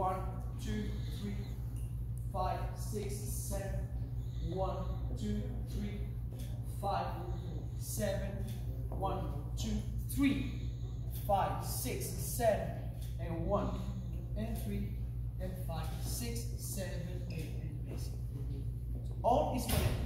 One, two, three, five, six, seven. One, two, three, five, seven. One, two, three, five, six, seven, and one, and three, and five, six, seven, eight, and basic. So all is connected.